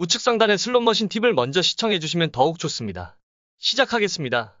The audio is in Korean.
우측 상단의 슬롯머신 팁을 먼저 시청해주시면 더욱 좋습니다. 시작하겠습니다.